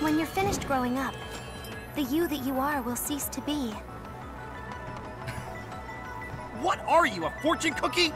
When you're finished growing up, the you that you are will cease to be. What are you, a fortune cookie?